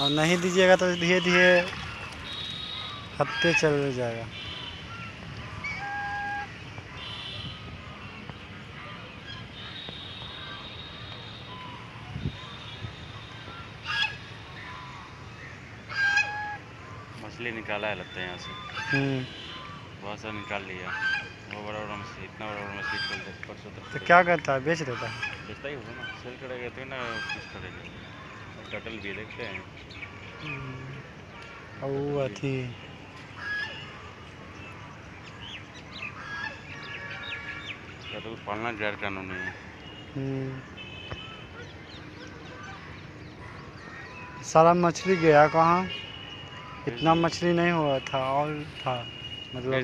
और नहीं दीजिएगा तो धीरे धीरे हफ़्ते चल जाएगा। मछली निकाला है लगता है यहाँ से। हम्म। बहुत सारा निकाल लिया। वो बड़ा बड़ा मछली इतना बड़ा बड़ा मछली खोल परसों तो क्या करता है? बेच देता है? बेचता ही होगा ना। सेल करेगा तो ना कुछ करेगा। कटल भी देखते हैं। और वो अथी। तो पालना गैर कानूनी है। हम्म। सारा मछली गया कहाँ? इतना मछली नहीं हुआ था और था मतलब